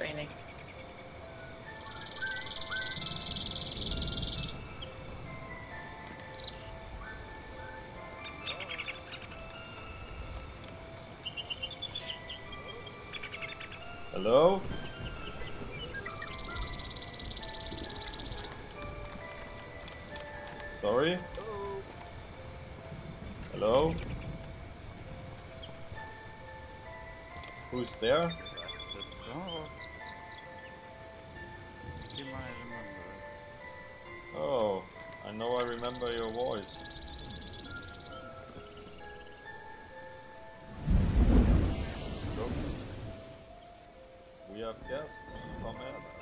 raining. Hello? Sorry? Hello? Who's there? I I remember your voice. We have guests. Come in.